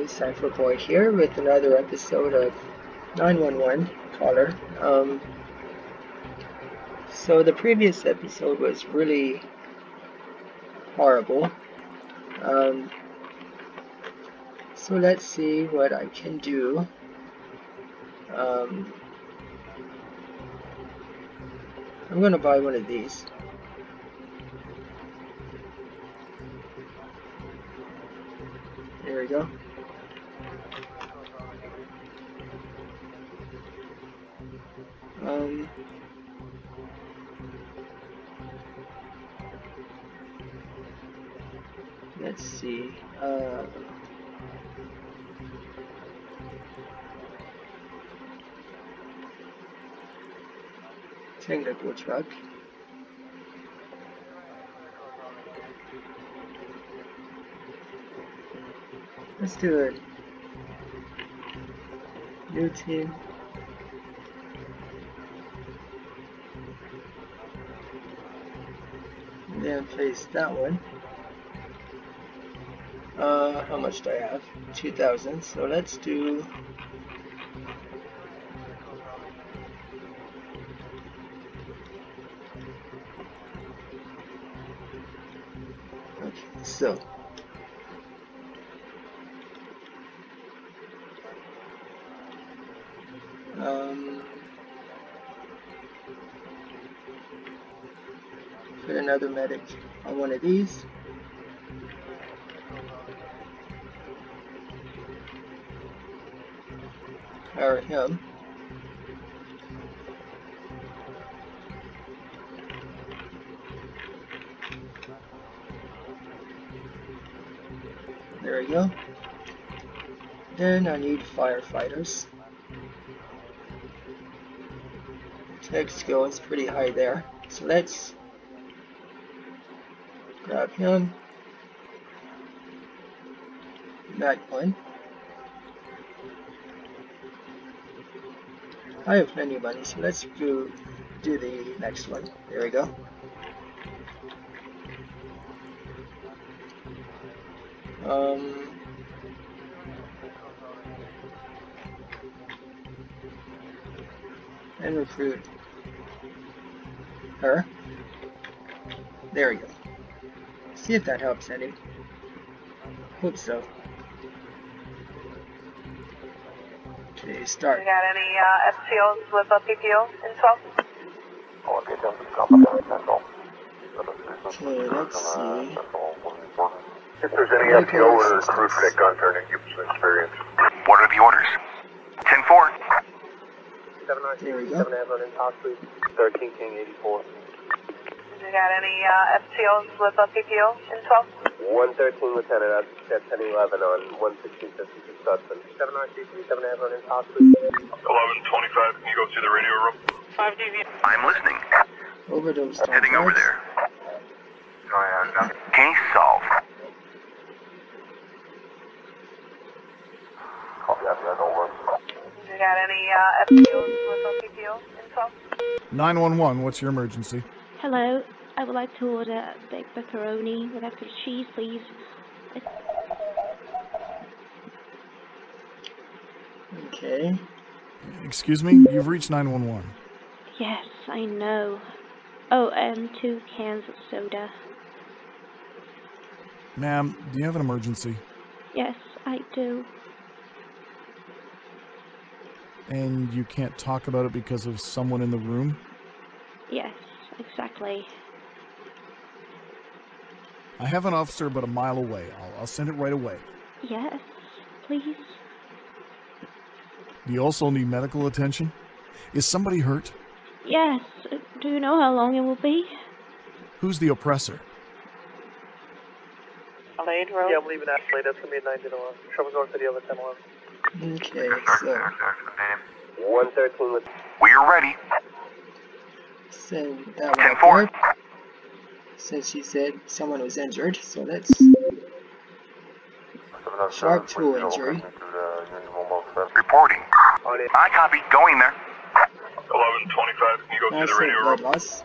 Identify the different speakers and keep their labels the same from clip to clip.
Speaker 1: Everybody, Seiferboy here with another episode of 911 Caller. Um, so the previous episode was really horrible. Um, so let's see what I can do. Um, I'm gonna buy one of these. There we go. Um, let's see. Uh, technical truck. Let's do it. New team. And then place that one. Uh, how much do I have? 2,000. So let's do. So. Um, put another medic on one of these. Power him. There we go. Then I need firefighters. Tech skill is pretty high there. So let's grab him. One. I have of money, so let's do do the next one. There we go. Um, and recruit her. There we go. See if that helps any. Hope so. Okay, start.
Speaker 2: You got any uh, FTOs with a PPO info?
Speaker 1: Okay, let's see.
Speaker 3: If there's any
Speaker 1: Okay,
Speaker 3: FTO or
Speaker 1: assistance.
Speaker 3: recruit for that gun turning, give us some experience.
Speaker 4: What are the orders? 10 4.
Speaker 1: There we go.
Speaker 3: 13 King 84.
Speaker 2: You got any uh, FTOs with a PPO in 12?
Speaker 3: 113 Lieutenant, that's 1011 on 11656 Hudson. 7937 Avalon in possibly. 1125, can you go to the radio room?
Speaker 2: 5 DV.
Speaker 4: I'm listening.
Speaker 1: Overdose.
Speaker 4: Heading over
Speaker 1: targets.
Speaker 4: there. Case solved.
Speaker 2: You got any uh, FTOs with a PPO info?
Speaker 5: 911, what's your emergency?
Speaker 6: Hello, I would like to order a big pepperoni with extra cheese, please.
Speaker 1: Okay.
Speaker 5: Excuse me? You've reached 911.
Speaker 6: Yes, I know. Oh, and two cans of soda.
Speaker 5: Ma'am, do you have an emergency?
Speaker 6: Yes, I do.
Speaker 5: And you can't talk about it because of someone in the room?
Speaker 6: Yes, exactly.
Speaker 5: I have an officer about a mile away. I'll, I'll send it right away.
Speaker 6: Yes, please.
Speaker 5: Do you also need medical attention? Is somebody hurt?
Speaker 6: Yes, do you know how long it will be?
Speaker 5: Who's the oppressor?
Speaker 2: Adelaide Road.
Speaker 3: Yeah, I'm leaving Adelaide. That's going to be a 9 to 1. Trouble north of the other 10
Speaker 1: Okay, so
Speaker 3: 113 with
Speaker 4: We're ready.
Speaker 1: Send that uh, one
Speaker 4: 10
Speaker 1: up
Speaker 4: 4.
Speaker 1: there. Since she said someone was injured, so let's sharp tool injury.
Speaker 4: Reporting. I copy. Going there.
Speaker 3: 1125, can you go
Speaker 1: Nice
Speaker 3: to the radio
Speaker 1: blood
Speaker 3: room?
Speaker 1: loss.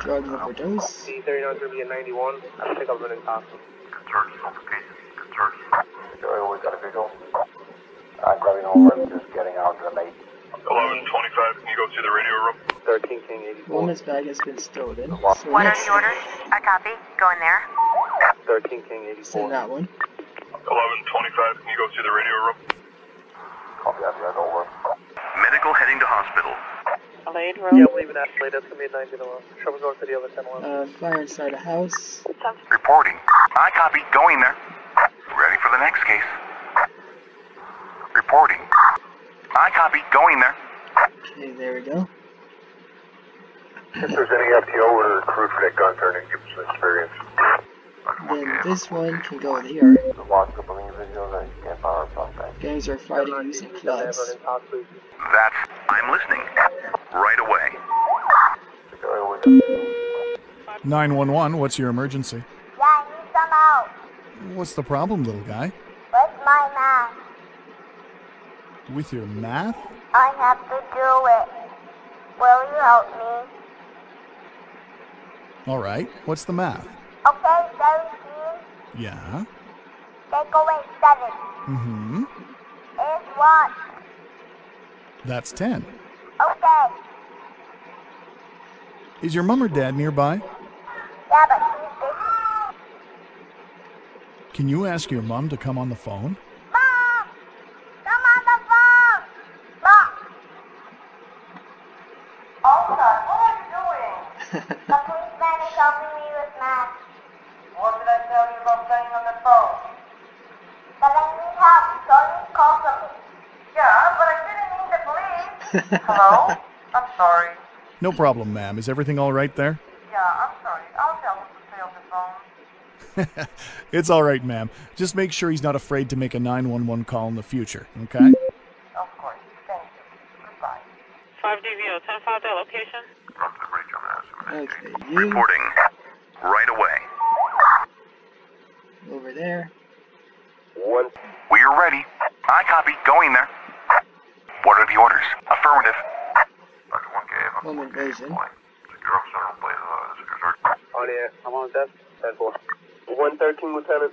Speaker 1: drug overdose.
Speaker 3: D39 is going to be a 91. I'll pick up an intoxic.
Speaker 4: Concerns, complications, concerns.
Speaker 3: Joey, we got a visual. I'm driving over and just getting out to the lake.
Speaker 4: 1125, can you go to the radio room?
Speaker 3: 13 King 84.
Speaker 1: Woman's bag has been stolen. So
Speaker 7: What are the orders? I copy. Go in there.
Speaker 3: 13 King 84.
Speaker 1: send that one.
Speaker 4: 1125, can you go to the radio room?
Speaker 3: Copy that, red over.
Speaker 4: Medical heading to hospital.
Speaker 2: Lade
Speaker 3: Yeah, I'm leaving Ashley. That's going to be a 90 to 1. Trouble north of the other 10 1.
Speaker 1: Uh, fire inside a house.
Speaker 4: Reporting. I copy. Going there. Ready for the next case. Reporting. I copy. Going there.
Speaker 1: Okay, there we go.
Speaker 3: If there's any FTO or crew for that gun turning, give us some experience.
Speaker 1: Then this one can go in here.
Speaker 3: The last couple of individuals that you can't power suspect.
Speaker 1: Gangs are fighting using clubs.
Speaker 4: That's. I'm listening. Right away.
Speaker 3: Joey, we got
Speaker 5: 911, what's your emergency?
Speaker 8: Yeah, I need some help.
Speaker 5: What's the problem, little guy? With your math?
Speaker 8: I have to do it. Will you help me?
Speaker 5: All right, what's the math?
Speaker 8: Okay, 17.
Speaker 5: Yeah.
Speaker 8: Take away 7.
Speaker 5: Mm-hmm.
Speaker 8: Is what?
Speaker 5: That's 10.
Speaker 8: Okay.
Speaker 5: Is your mom or dad nearby?
Speaker 8: Yeah, but she's busy.
Speaker 5: Can you ask your mom to come on the phone?
Speaker 8: Mom! Come on the phone! Mom! Olga, what are you doing? the policeman is helping me with math. What did I tell you about playing on the phone? That I need help, so you call the police. Yeah, but I didn't mean the police. Hello? I'm sorry.
Speaker 5: No problem, ma'am. Is everything all right there?
Speaker 8: Yeah, I'm sorry. I'll tell him to stay on the phone.
Speaker 5: it's all right, ma'am. Just make sure he's not afraid to make a 911 call in the future, okay?
Speaker 8: Of course. Thank you. Goodbye.
Speaker 2: 5DVO, 10 5 location.
Speaker 1: Okay, you
Speaker 4: Reporting. Right away.
Speaker 1: over there.
Speaker 3: One.
Speaker 4: We are ready. I copy. Going there. What are the orders? Affirmative.
Speaker 1: Home invasion.
Speaker 3: On the air. I'm on desk. 10 4. 113, Lieutenant.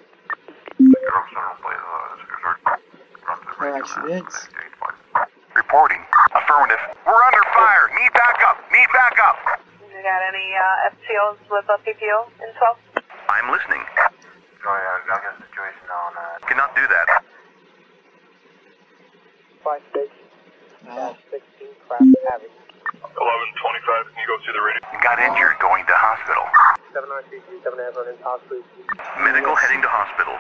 Speaker 1: Car accidents.
Speaker 4: Reporting. Affirmative. We're under fire. Need backup. Need backup.
Speaker 2: You got any uh, FTOs with a PPO in 12?
Speaker 4: I'm listening.
Speaker 3: Joey, I got a situation on uh,
Speaker 4: Cannot do that.
Speaker 3: 5 6.
Speaker 1: Uh,
Speaker 3: 16, crap, having.
Speaker 4: 1125. Can you go to the radio? Got injured. Going to hospital.
Speaker 3: 7933, 7 half on in top.
Speaker 4: Medical heading to hospital.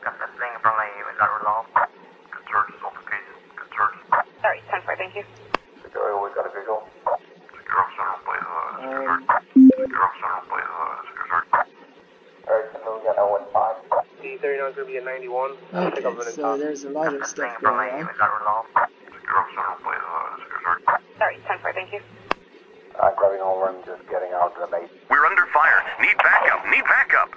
Speaker 3: Got this thing from the we got resolved.
Speaker 4: Concerns. Complications. Concerns.
Speaker 2: Sorry, 10 4, thank you.
Speaker 3: Joey, we got a visual.
Speaker 1: um,
Speaker 3: Alright, so we got a 1 5. D39 is going to be a 91. I'll pick up an
Speaker 1: okay, so there's a lot of stuff going on.
Speaker 2: Sorry, 10 4, thank you.
Speaker 3: I'm driving over and just getting out to the lake.
Speaker 4: We're under fire. Need backup. Need backup.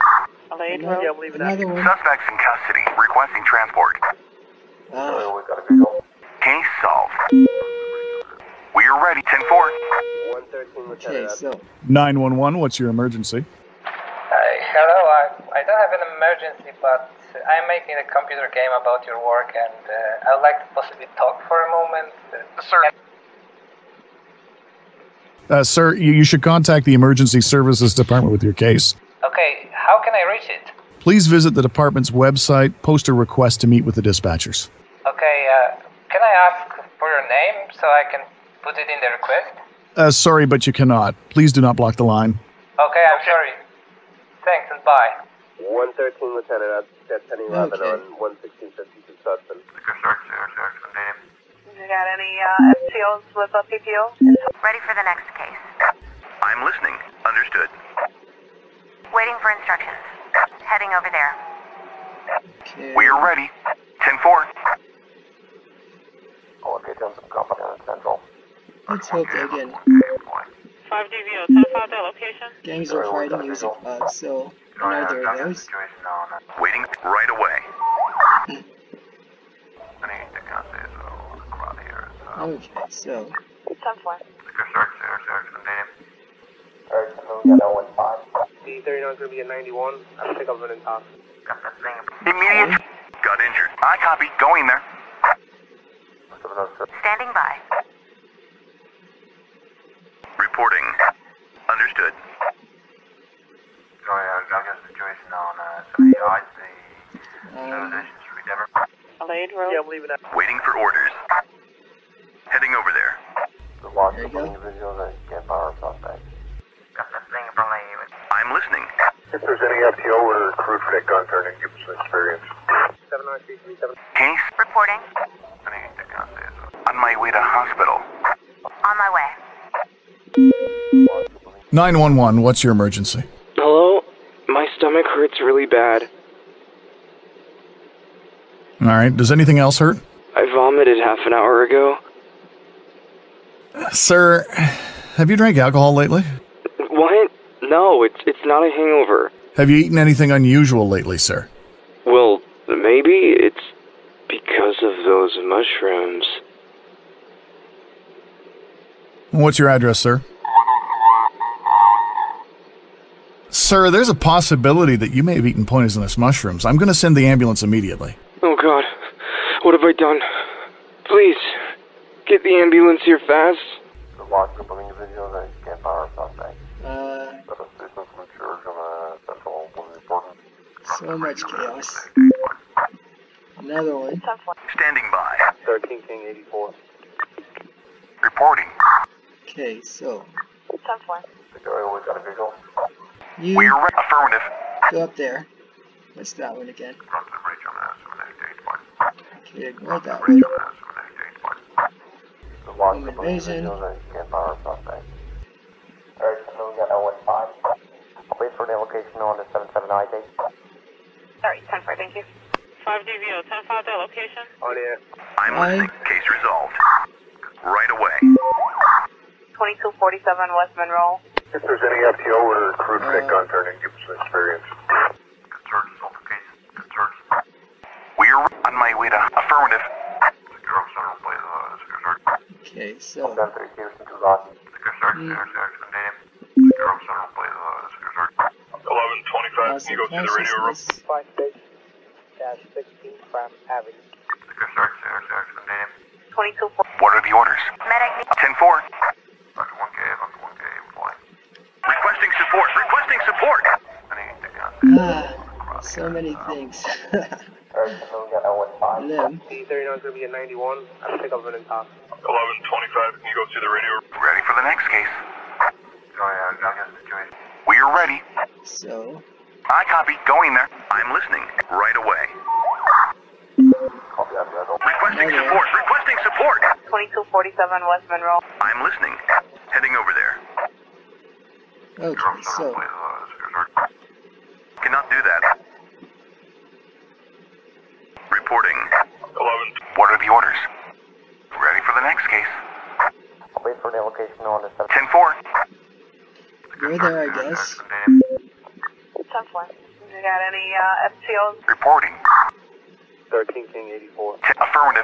Speaker 2: Lade
Speaker 1: Another,
Speaker 3: Yeah, I'm leaving that.
Speaker 1: another one.
Speaker 4: Suspects in custody. Requesting transport.
Speaker 1: Ah,
Speaker 3: we got a visual.
Speaker 4: Case solved. We are ready. 10 4.
Speaker 3: 113,
Speaker 1: okay, so
Speaker 5: 911, what's your emergency?
Speaker 9: Hi, hello. I, I don't have an emergency, but I'm making a computer game about your work, and uh, I'd like to possibly talk for a moment. Uh,
Speaker 4: Sir.
Speaker 5: Uh, sir, you, you should contact the Emergency Services Department with your case.
Speaker 9: Okay, how can I reach it?
Speaker 5: Please visit the department's website, post a request to meet with the dispatchers.
Speaker 9: Okay, uh, can I ask for your name so I can put it in the request?
Speaker 5: Uh, sorry, but you cannot. Please do not block the line.
Speaker 9: Okay, I'm sorry. Thanks and bye.
Speaker 3: 113, Lieutenant. That's 10 11
Speaker 1: Okay.
Speaker 3: on 11652 Sutton.
Speaker 2: You got any uh, FTOs with a PPO in 12?
Speaker 7: Ready for the next case.
Speaker 4: I'm listening. Understood.
Speaker 7: Waiting for instructions. Heading over there.
Speaker 1: okay.
Speaker 4: We are ready. 10 4.
Speaker 3: Oh, okay, done some company on Central.
Speaker 1: Let's hope they again.
Speaker 2: 5DVO, 10 5 that location.
Speaker 1: Gangs are fighting using clubs, so neither of those.
Speaker 3: situation on uh,
Speaker 4: Waiting right away.
Speaker 1: Okay, so
Speaker 2: 10 4.
Speaker 3: Alright, D39 is going to be a 91. I'll pick up an in top.
Speaker 4: Immediate. Got injured. I copy. Going there.
Speaker 7: Standing by.
Speaker 4: Reporting. Understood.
Speaker 10: Sorry, I've got a situation on uh, 70 yards, the
Speaker 1: Um,
Speaker 10: position street ever.
Speaker 2: Lade Road.
Speaker 3: Yeah, I'm leaving that.
Speaker 4: Waiting for orders. Heading over there.
Speaker 3: The loss
Speaker 1: There
Speaker 3: of individuals that can't power suspect.
Speaker 10: Got the thing from the
Speaker 4: I'm listening.
Speaker 3: If there's any FTO or recruit for that gun turning, give us some experience. 79337.
Speaker 4: Case
Speaker 7: Reporting.
Speaker 4: on my way to hospital.
Speaker 7: On my way.
Speaker 5: 911, what's your emergency?
Speaker 11: Hello? My stomach hurts really bad.
Speaker 5: All right, does anything else hurt?
Speaker 11: I vomited half an hour ago.
Speaker 5: Sir, have you drank alcohol lately?
Speaker 11: What? No, it's it's not a hangover.
Speaker 5: Have you eaten anything unusual lately, sir?
Speaker 11: Well, maybe it's because of those mushrooms.
Speaker 5: What's your address, sir? Sir, there's a possibility that you may have eaten poisonous mushrooms. I'm going to send the ambulance immediately.
Speaker 11: Oh god. What have I done? Please, get the ambulance here fast.
Speaker 3: The loss group of individuals that can't power suspect.
Speaker 1: uh,
Speaker 3: But a citizen from church on a central was reporting.
Speaker 1: so much chaos. Another one.
Speaker 4: Standing by.
Speaker 3: 13 King 84.
Speaker 4: Reporting.
Speaker 1: Okay, so
Speaker 3: The guy always got a visual.
Speaker 1: You
Speaker 4: We're re- affirmative.
Speaker 1: go up there. What's that one again? Okay, ignore that one.
Speaker 3: The loss
Speaker 1: Home invasion.
Speaker 3: individuals that can't power suspect. Alright, so we got L15. I'll wait for the location on the 77 ID.
Speaker 2: Sorry, 10 4, thank you. 5 DVO, 10 5, that location.
Speaker 3: On oh, air.
Speaker 4: I'm
Speaker 1: Aye.
Speaker 4: listening. Case resolved. Right away.
Speaker 2: 2247 West Monroe.
Speaker 3: If there's any FTO or recruit for that gun turning, give us some experience.
Speaker 10: Concerns, altercation, concerns.
Speaker 4: We're on my way to affirmative.
Speaker 10: Secure up center, play the secure search.
Speaker 1: Okay, so
Speaker 3: 10 3 Houston to Los.
Speaker 10: Secure search,
Speaker 1: Mm.
Speaker 10: secure search, contain him. Secure up center, play the secure search.
Speaker 3: 1125,
Speaker 1: loss of consciousness.
Speaker 3: 5 6 dash 16 from Avenue.
Speaker 10: Secure search, secure search, contain him.
Speaker 2: 22
Speaker 4: What are the orders?
Speaker 7: Medic need
Speaker 4: 10-4.
Speaker 10: Back to 1K, back to 1K, flying.
Speaker 4: Requesting support. Requesting support.
Speaker 10: Any, the gun.
Speaker 1: Ah, so many things.
Speaker 3: Alright, so we got L15.
Speaker 1: and then,
Speaker 3: D39 is going to be a 91. I'll pick up an in top.
Speaker 4: 1125. Can you go to the radio? Ready for the next case.
Speaker 10: Sorry, I've got a situation.
Speaker 4: We're ready.
Speaker 1: so
Speaker 4: I copy. Going there. I'm listening. Right away.
Speaker 3: Copy that, Red.
Speaker 4: Requesting
Speaker 1: Okay.
Speaker 4: support. Requesting support.
Speaker 2: 2247 West Monroe.
Speaker 4: I'm listening. Heading over there.
Speaker 1: okay,
Speaker 10: Secure up center,
Speaker 1: so
Speaker 10: play the secure search.
Speaker 4: Cannot do that. Reporting. 11. What are the orders? Ready for the next case.
Speaker 3: I'll wait for the location on the 7.
Speaker 4: 10-4.
Speaker 1: go there, I guess.
Speaker 10: Contain him.
Speaker 2: 10 4. You got any uh, FTOs?
Speaker 4: Reporting.
Speaker 3: 13 King 84.
Speaker 4: T- affirmative.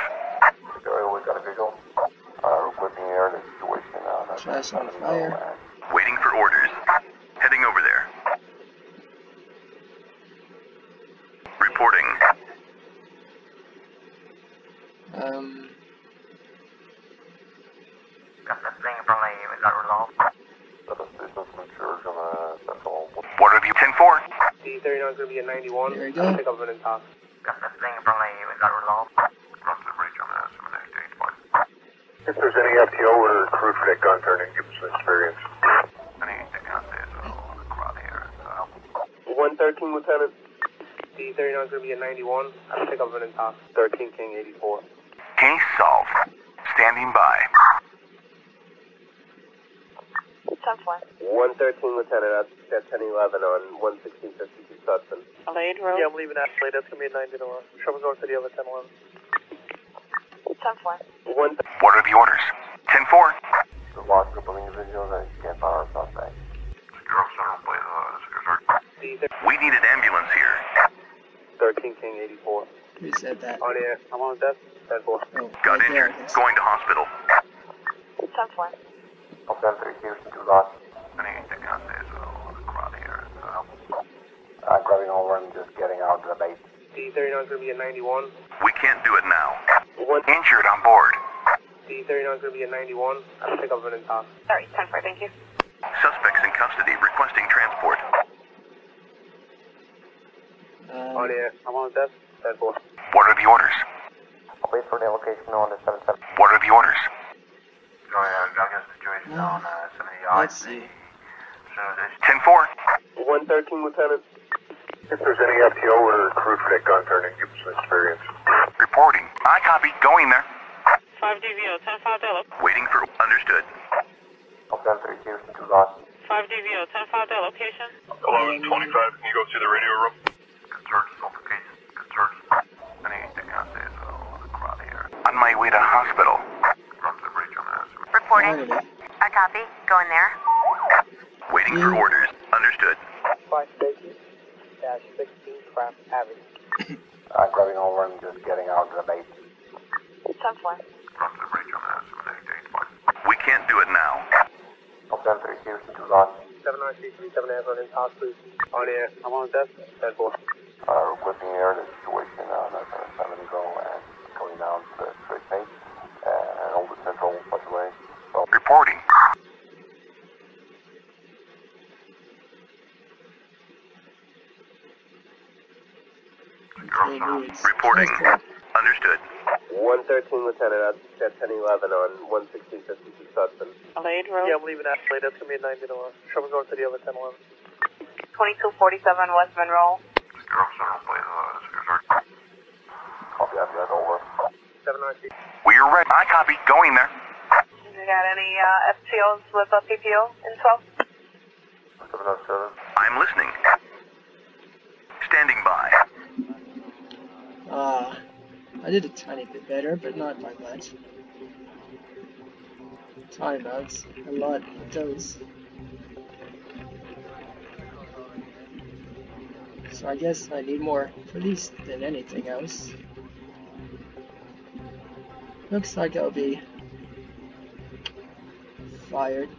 Speaker 3: The guy always got a visual. Uh, looking here, the situation uh, on
Speaker 1: Trash on fire.
Speaker 4: Waiting for orders. Heading over there. Reporting.
Speaker 1: Um,
Speaker 10: Got the thing from the, is that resolved?
Speaker 3: But a citizen from church on a central
Speaker 4: What are the 10-4?
Speaker 3: D39 is going to be a 91.
Speaker 1: There we go.
Speaker 3: I'll pick up an in top.
Speaker 10: Got the thing from the, is that resolved? Cross the bridge on the 788 point.
Speaker 3: If there's any FTO or recruit for that gun turning, give us some experience.
Speaker 10: Any, the gun is on the crowd here. Uh,
Speaker 3: 113 Lieutenant. D39 is going to be a 91. I'll pick up an in top. 13 King 84.
Speaker 4: Case solved. Standing by.
Speaker 2: 10 4.
Speaker 3: 113 Lieutenant. That's at 1011 on 11652 Sutton.
Speaker 2: Lade Road.
Speaker 3: Yeah, I'm leaving Ashley. That's going to be a 90 to 1. Trouble going to the other 1011.
Speaker 2: 10 4.
Speaker 3: One
Speaker 4: What are the orders? 10-4.
Speaker 3: the lost group of individuals that can't power suspect.
Speaker 10: secure up center, play the secure search.
Speaker 4: We need an ambulance here.
Speaker 3: 13 King 84.
Speaker 1: who said that?
Speaker 3: On air. I'm on death. 10 4.
Speaker 1: Oh,
Speaker 4: Got
Speaker 1: right there.
Speaker 4: injured. Going to hospital.
Speaker 2: 10 4.
Speaker 3: I'll send 3 Houston to Los.
Speaker 10: Anything else is on the crowd here. So,
Speaker 3: Uh, grabbing over and just getting out to the base.
Speaker 12: D39 is going to be a 91.
Speaker 4: We can't do it now.
Speaker 3: One
Speaker 4: Injured on board.
Speaker 12: D39 is going to be a 91. I'll pick up an in top.
Speaker 2: Sorry, 10 4, thank you.
Speaker 4: Suspects in custody requesting transport.
Speaker 1: Um,
Speaker 12: On the, I'm on the desk. 10 4.
Speaker 4: What are the orders?
Speaker 3: Wait for the location on the 77.
Speaker 4: What are the orders?
Speaker 10: so yeah, I guess the situation on uh, 70
Speaker 1: Let's see.
Speaker 10: So this
Speaker 4: 10-4.
Speaker 3: 113, Lieutenant.
Speaker 13: If there's any FTO or crew for that gun turn, give them some experience.
Speaker 4: Reporting. I copy. Going there.
Speaker 2: 5 DVO, 10 5 Dello.
Speaker 4: Waiting for... Understood.
Speaker 3: Open 3 Houston to lost.
Speaker 2: 5 DVO, 10 5 Dello, location.
Speaker 13: 1125, can you go through the radio room?
Speaker 10: concerns, complications, concerns. Anything else is uh, on crowd here.
Speaker 4: On my way to hospital.
Speaker 10: Run the bridge on that.
Speaker 7: Reporting.
Speaker 1: Finally.
Speaker 7: I copy. Going there.
Speaker 4: Waiting for orders. Understood.
Speaker 12: 5 Station, dash 16, Craft Avenue.
Speaker 3: Uh, grabbing over and just getting out to the base.
Speaker 2: 10 4.
Speaker 10: Run to the bridge on that. 7881.
Speaker 4: We can't do it now.
Speaker 3: Open 3 Houston to lost.
Speaker 12: 7933, 7 half on in top, please. On the, I'm on the desk. 10 4.
Speaker 3: Uh, requesting air the situation on the 7 go and going down to the straight base. And all the central pathway. So,
Speaker 4: Reporting.
Speaker 1: Okay, needs
Speaker 4: Reporting. Understood.
Speaker 3: 113, Lieutenant. That's 1011 on 11652 Sutton.
Speaker 2: Alade Road.
Speaker 12: Yeah, I'm leaving Ashley. That's going to be a 90 to 1. Sherman going to the other 10 11.
Speaker 2: 2247 West Monroe.
Speaker 10: Secure Central, please. Uh, secure
Speaker 3: Copy that, that's over.
Speaker 12: 793.
Speaker 4: We're ready. I copy. Going there.
Speaker 2: You got any uh, FTOs with a PPO in 12?
Speaker 3: 707.
Speaker 4: I'm listening. Standing by.
Speaker 1: Ah, I did a tiny bit better, but not by much. Timeouts, a lot of those. So I guess I need more police than anything else. Looks like I'll be fired.